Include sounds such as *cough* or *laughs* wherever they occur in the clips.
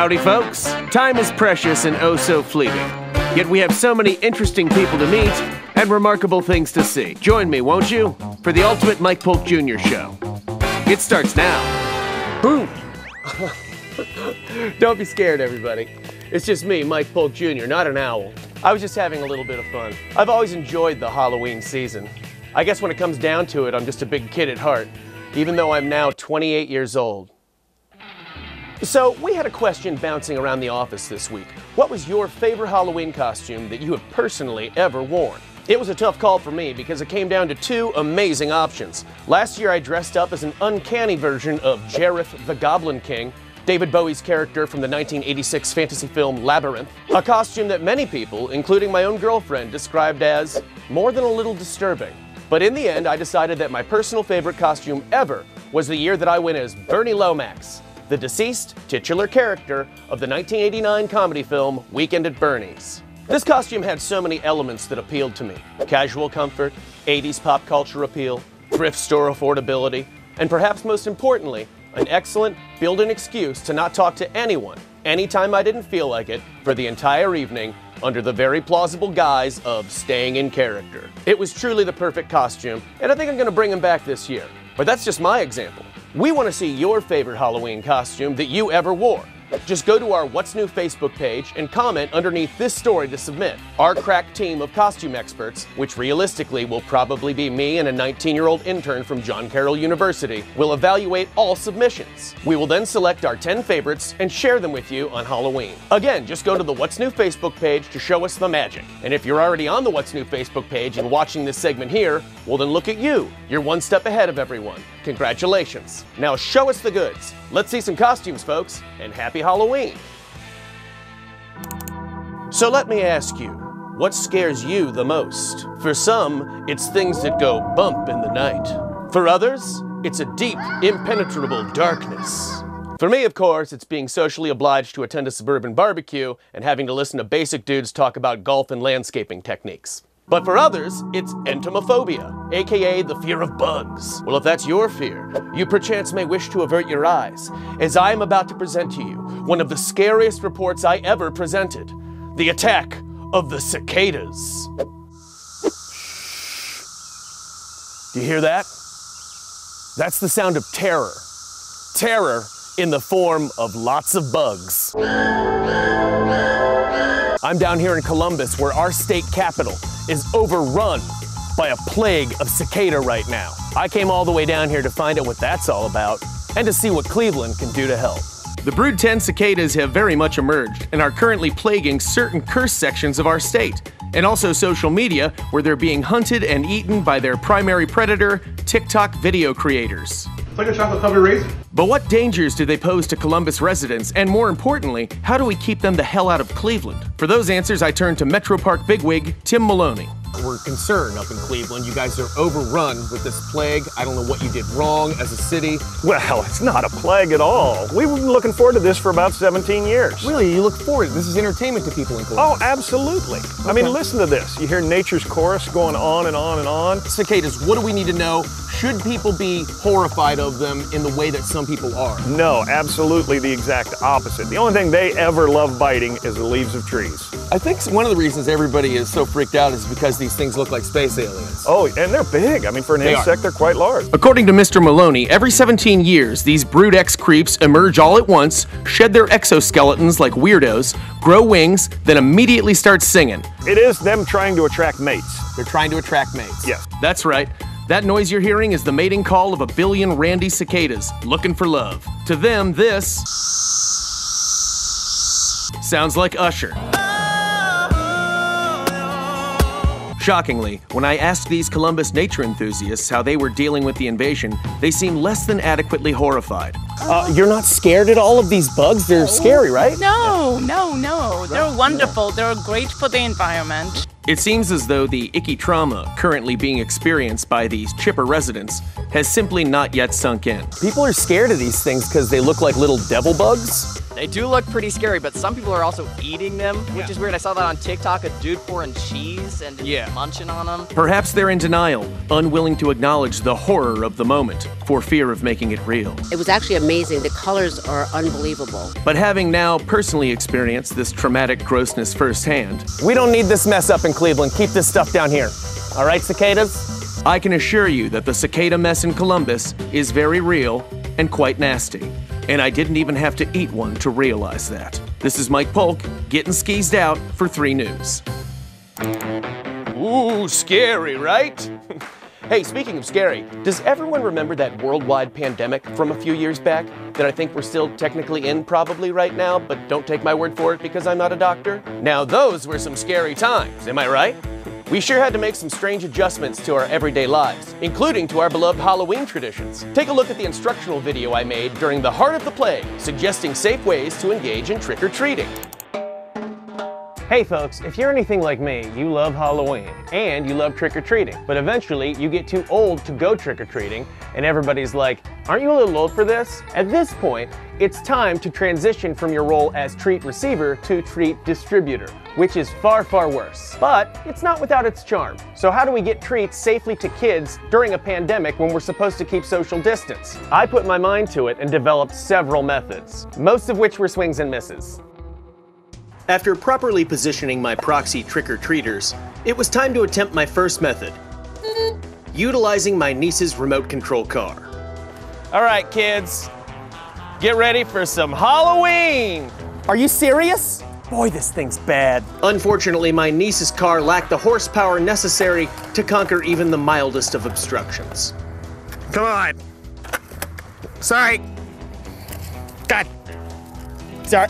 Howdy, folks. Time is precious and oh so fleeting. Yet we have so many interesting people to meet and remarkable things to see. Join me, won't you, for the ultimate Mike Polk Jr. show. It starts now. Boom! *laughs* Don't be scared, everybody. It's just me, Mike Polk Jr., not an owl. I was just having a little bit of fun. I've always enjoyed the Halloween season. I guess when it comes down to it, I'm just a big kid at heart, even though I'm now 28 years old. So, we had a question bouncing around the office this week. What was your favorite Halloween costume that you have personally ever worn? It was a tough call for me because it came down to two amazing options. Last year, I dressed up as an uncanny version of Jareth the Goblin King, David Bowie's character from the 1986 fantasy film Labyrinth, a costume that many people, including my own girlfriend, described as more than a little disturbing. But in the end, I decided that my personal favorite costume ever was the year that I went as Bernie Lomax, the deceased titular character of the 1989 comedy film Weekend at Bernie's. This costume had so many elements that appealed to me casual comfort, 80s pop culture appeal, thrift store affordability, and perhaps most importantly, an excellent built in excuse to not talk to anyone anytime I didn't feel like it for the entire evening under the very plausible guise of staying in character. It was truly the perfect costume, and I think I'm gonna bring him back this year. But that's just my example. We want to see your favorite Halloween costume that you ever wore. Just go to our What's New Facebook page and comment underneath this story to submit. Our crack team of costume experts, which realistically will probably be me and a 19 year old intern from John Carroll University, will evaluate all submissions. We will then select our 10 favorites and share them with you on Halloween. Again, just go to the What's New Facebook page to show us the magic. And if you're already on the What's New Facebook page and watching this segment here, well, then look at you. You're one step ahead of everyone. Congratulations. Now show us the goods. Let's see some costumes, folks, and happy Halloween. So let me ask you, what scares you the most? For some, it's things that go bump in the night. For others, it's a deep, impenetrable darkness. For me, of course, it's being socially obliged to attend a suburban barbecue and having to listen to basic dudes talk about golf and landscaping techniques. But for others, it's entomophobia, aka the fear of bugs. Well, if that's your fear, you perchance may wish to avert your eyes, as I am about to present to you one of the scariest reports I ever presented the attack of the cicadas. Do you hear that? That's the sound of terror. Terror in the form of lots of bugs. I'm down here in Columbus, where our state capital is overrun by a plague of cicada right now. I came all the way down here to find out what that's all about and to see what Cleveland can do to help. The Brood 10 cicadas have very much emerged and are currently plaguing certain cursed sections of our state, and also social media, where they're being hunted and eaten by their primary predator, TikTok video creators. It's like a chocolate covered raisin. But what dangers do they pose to Columbus residents? And more importantly, how do we keep them the hell out of Cleveland? For those answers, I turn to Metro Park bigwig Tim Moloney. We're concerned up in Cleveland. You guys are overrun with this plague. I don't know what you did wrong as a city. Well, it's not a plague at all. We've been looking forward to this for about 17 years. Really, you look forward. To this is entertainment to people in Cleveland. Oh, Columbus. absolutely. I mean, listen to this. You hear nature's chorus going on and on and on. cicadas, what do we need to know? Should people be horrified of them in the way that some people are? No, absolutely the exact opposite. The only thing they ever love biting is the leaves of trees. I think one of the reasons everybody is so freaked out is because these things look like space aliens. Oh, and they're big. I mean, for an They are. insect, they're quite large. According to Mr. Moloney, every 17 years, these Brood X creeps emerge all at once, shed their exoskeletons like weirdos, grow wings, then immediately start singing. It is them trying to attract mates. They're trying to attract mates. Yes. That's right. That noise you're hearing is the mating call of a billion randy cicadas looking for love. To them, this sounds like Usher. Shockingly, when I asked these Columbus nature enthusiasts how they were dealing with the invasion, they seemed less than adequately horrified. Uh, you're not scared at all of these bugs? They're scary, right? No, no, no. They're wonderful. They're great for the environment. It seems as though the icky trauma currently being experienced by these chipper residents has simply not yet sunk in. People are scared of these things because they look like little devil bugs. They do look pretty scary, but some people are also eating them, which Yeah. is weird. I saw that on TikTok, a dude pouring cheese and Yeah. munching on them. Perhaps they're in denial, unwilling to acknowledge the horror of the moment for fear of making it real. It was actually amazing. The colors are unbelievable. But having now personally experienced this traumatic grossness firsthand, we don't need this mess up in Cleveland. Keep this stuff down here. All right, cicadas? I can assure you that the cicada mess in Columbus is very real and quite nasty. And I didn't even have to eat one to realize that. This is Mike Polk, getting skeezed out for 3 News. Ooh, scary, right? *laughs* hey, speaking of scary, does everyone remember that worldwide pandemic from a few years back that I think we're still technically in probably right now, but don't take my word for it because I'm not a doctor? Now, those were some scary times, am I right? We sure had to make some strange adjustments to our everyday lives, including to our beloved Halloween traditions. Take a look at the instructional video I made during the heart of the plague, suggesting safe ways to engage in trick or treating. Hey folks, if you're anything like me, you love Halloween and you love trick or treating. But eventually you get too old to go trick or treating and everybody's like, aren't you a little old for this? At this point, it's time to transition from your role as treat receiver to treat distributor, which is far, far worse. But it's not without its charm. So how do we get treats safely to kids during a pandemic when we're supposed to keep social distance? I put my mind to it and developed several methods, most of which were swings and misses. After properly positioning my proxy trick-or-treaters, it was time to attempt my first method, utilizing my niece's remote control car. All right, kids, get ready for some Halloween! Are you serious? Boy, this thing's bad. Unfortunately, my niece's car lacked the horsepower necessary to conquer even the mildest of obstructions. Come on. Sorry. God. Sorry.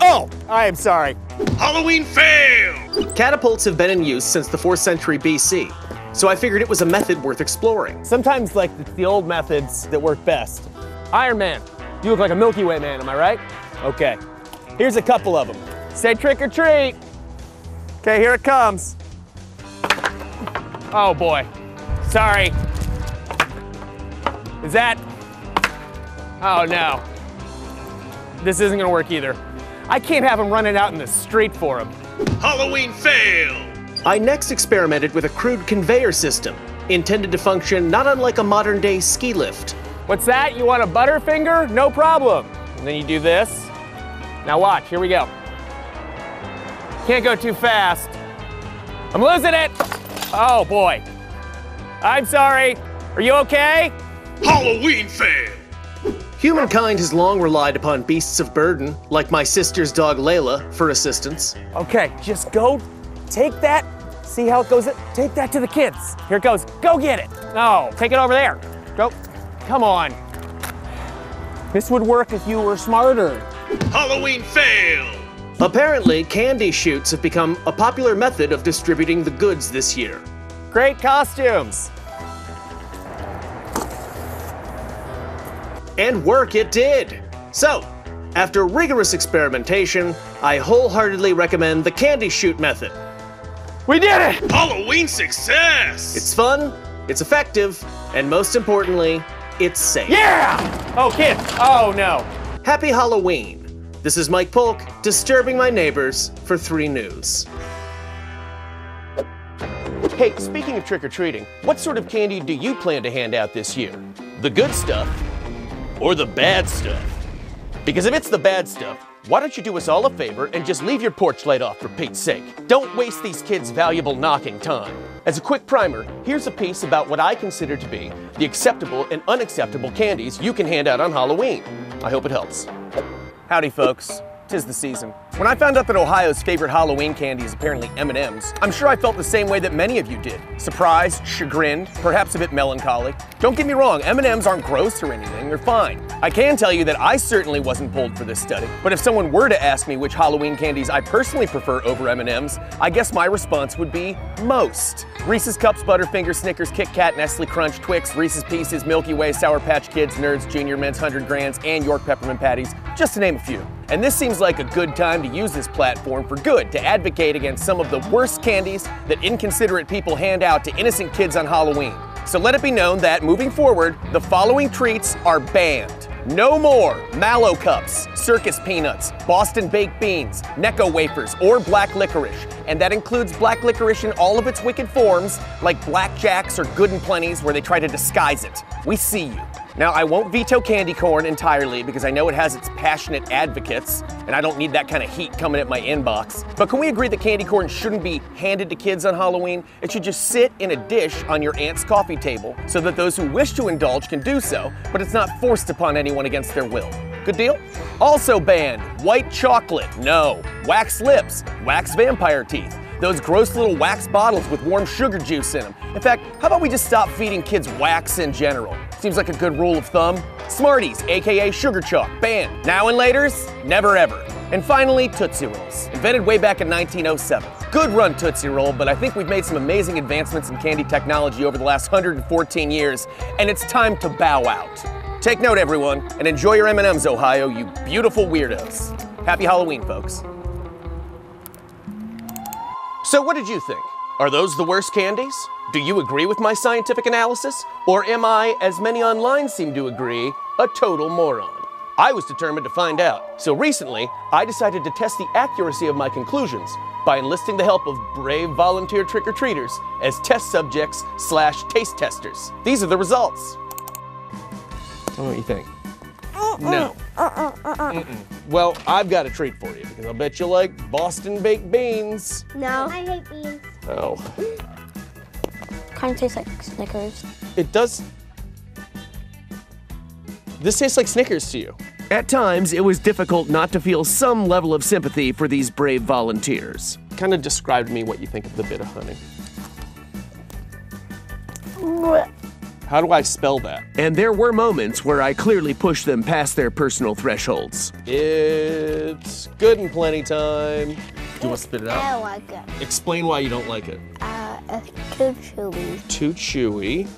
Oh, I am sorry. Halloween fail! Catapults have been in use since the 4th century BC, so I figured it was a method worth exploring. Sometimes, like, it's the old methods that work best. Iron Man, you look like a Milky Way man, am I right? Okay, here's a couple of them. Say trick or treat. Okay, here it comes. Oh boy, sorry. Is that? Oh no. This isn't gonna work either. I can't have him running out in the street for him. Halloween fail! I next experimented with a crude conveyor system, intended to function not unlike a modern day ski lift. What's that? You want a Butterfinger? No problem. And then you do this. Now watch, here we go. Can't go too fast. I'm losing it. Oh boy. I'm sorry. Are you okay? Halloween fail! Humankind has long relied upon beasts of burden, like my sister's dog Layla, for assistance. Okay, just go take that, see how it goes. Take that to the kids. Here it goes. Go get it. No, take it over there. Go. Come on. This would work if you were smarter. Halloween fail! Apparently, candy chutes have become a popular method of distributing the goods this year. Great costumes! And work it did! So, after rigorous experimentation, I wholeheartedly recommend the candy chute method. We did it! Halloween success! It's fun, it's effective, and most importantly, it's safe. Yeah! Oh, kids! Oh, no. Happy Halloween. This is Mike Polk, disturbing my neighbors for 3 News. Hey, speaking of trick or treating, what sort of candy do you plan to hand out this year? The good stuff or the bad stuff? Because if it's the bad stuff, why don't you do us all a favor and just leave your porch light off for Pete's sake? Don't waste these kids' valuable knocking time. As a quick primer, here's a piece about what I consider to be the acceptable and unacceptable candies you can hand out on Halloween. I hope it helps. Howdy, folks. Tis the season. When I found out that Ohio's favorite Halloween candy is apparently M&M's, I'm sure I felt the same way that many of you did. Surprised, chagrined, perhaps a bit melancholy. Don't get me wrong, M&M's aren't gross or anything, they're fine. I can tell you that I certainly wasn't pulled for this study, but if someone were to ask me which Halloween candies I personally prefer over M&M's, I guess my response would be most. Reese's Cups, Butterfinger, Snickers, Kit Kat, Nestle Crunch, Twix, Reese's Pieces, Milky Way, Sour Patch Kids, Nerds, Junior Mints, 100 Grands, and York Peppermint Patties, just to name a few. And this seems like a good time to use this platform for good to advocate against some of the worst candies that inconsiderate people hand out to innocent kids on Halloween. So let it be known that moving forward, the following treats are banned No more Mallow Cups, Circus Peanuts, Boston Baked Beans, Necco Wafers, or Black Licorice. And that includes black licorice in all of its wicked forms, like Blackjacks or Good and Plenty's, where they try to disguise it. We see you. Now, I won't veto candy corn entirely because I know it has its passionate advocates, and I don't need that kind of heat coming at my inbox. But can we agree that candy corn shouldn't be handed to kids on Halloween? It should just sit in a dish on your aunt's coffee table so that those who wish to indulge can do so, but it's not forced upon anyone against their will. Good deal? Also banned white chocolate, no. Wax lips, wax vampire teeth. Those gross little wax bottles with warm sugar juice in them. In fact, how about we just stop feeding kids wax in general? Seems like a good rule of thumb. Smarties, aka sugar chalk, banned. Now and laters, never ever. And finally, Tootsie Rolls, invented way back in 1907. Good run, Tootsie Roll, but I think we've made some amazing advancements in candy technology over the last 114 years, and it's time to bow out. Take note, everyone, and enjoy your M&Ms, Ohio, you beautiful weirdos. Happy Halloween, folks. So, what did you think? Are those the worst candies? Do you agree with my scientific analysis? Or am I, as many online seem to agree, a total moron? I was determined to find out. So recently, I decided to test the accuracy of my conclusions by enlisting the help of brave volunteer trick-or-treaters as test subjects slash taste testers. These are the results. Tell me what you think. No. Mm-mm. Well, I've got a treat for you because I'll bet you like Boston baked beans. No. I hate beans. Oh, Kind of tastes like Snickers. it does. This tastes like Snickers to you. At times, it was difficult not to feel some level of sympathy for these brave volunteers. Kind of describe to me what you think of the Bit-O-Honey. How do I spell that? And there were moments where I clearly pushed them past their personal thresholds. It's good and plenty time. Do you want to spit it out? I out? like it. Explain why you don't like it. Uh, too chewy. Too chewy.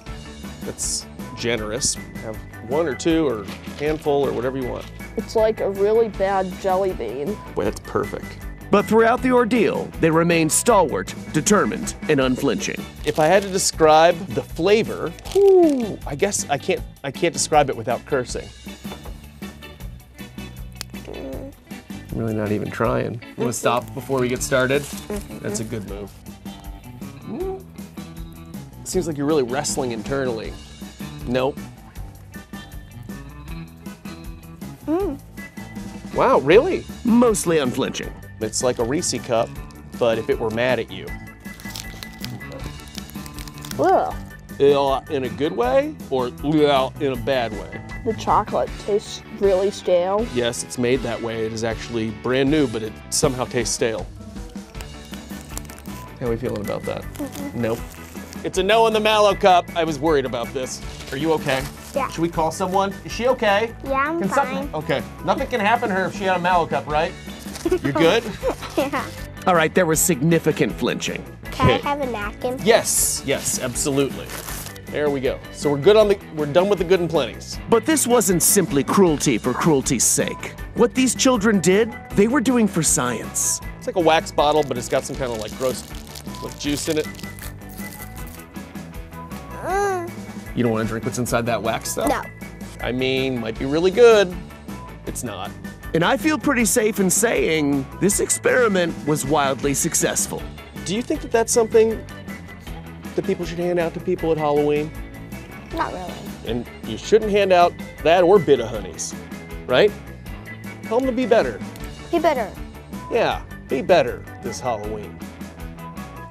That's generous. Have one or two or handful or whatever you want. It's like a really bad jelly bean. Boy, that's perfect. But throughout the ordeal, they remained stalwart, determined, and unflinching. If I had to describe the flavor, whew, I guess I can't I can't describe it without cursing. I'm really not even trying. Want to stop before we get started? That's a good move. Mm. Seems like you're really wrestling internally. Nope. Wow, really? Mostly unflinching. It's like a Reese cup, but if it were mad at you. Ugh. In a good way or in a bad way? The chocolate tastes really stale. Yes, it's made that way. It is actually brand new, but it somehow tastes stale. How are we feeling about that? Nope. It's a no in the mallow cup. I was worried about this. Are you okay? Yeah. Should we call someone? Is she okay? Yeah, I'm Can fine. something- okay. Nothing can happen to her if she had a mallow cup, right? You're *laughs* good? Yeah. All right, there was significant flinching. Can I have a napkin? Yes, yes, absolutely. There we go. So we're good on the we're done with the good and plenties. But this wasn't simply cruelty for cruelty's sake. What these children did, they were doing for science. It's like a wax bottle, but it's got some kind of like gross like juice in it. You don't want to drink what's inside that wax stuff? No. I mean, might be really good. It's not. And I feel pretty safe in saying this experiment was wildly successful. Do you think that that's something that people should hand out to people at Halloween? Not really. And you shouldn't hand out that or Bit-O-Honeys, right? Tell them to be better. Be better. Yeah, be better this Halloween.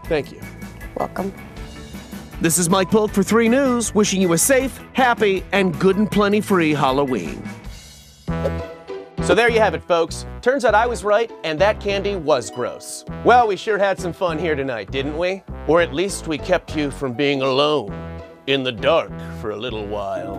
Thank you. Welcome. This is Mike Polk for 3 News, wishing you a safe, happy, and good and plenty free Halloween. So there you have it, folks. Turns out I was right, and that candy was gross. Well, we sure had some fun here tonight, didn't we? Or at least we kept you from being alone in the dark for a little while.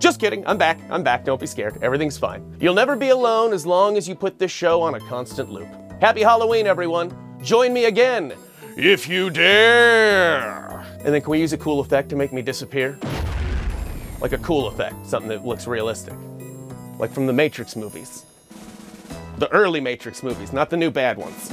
Just kidding. I'm back. I'm back. Don't be scared. Everything's fine. You'll never be alone as long as you put this show on a constant loop. Happy Halloween, everyone. Join me again, if you dare. And then can we use a cool effect to make me disappear? Like a cool effect, something that looks realistic. Like from the Matrix movies. The early Matrix movies, not the new bad ones.